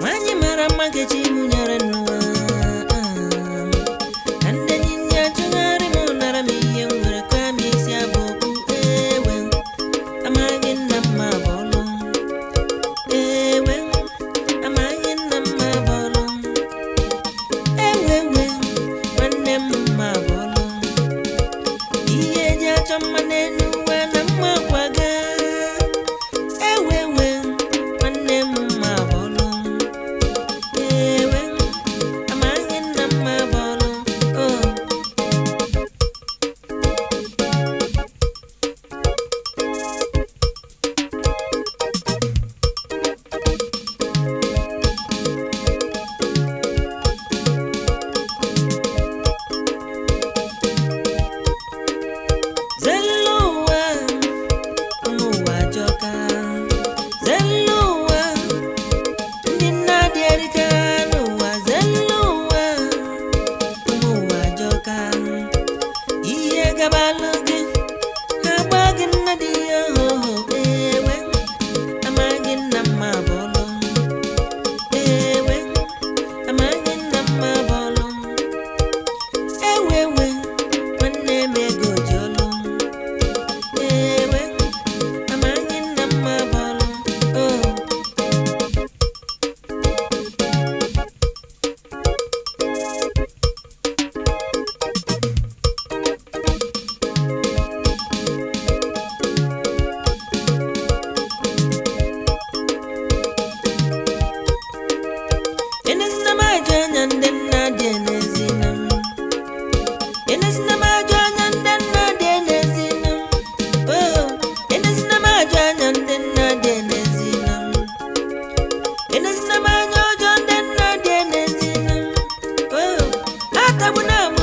Mwanyi mara mage chimunyara that would never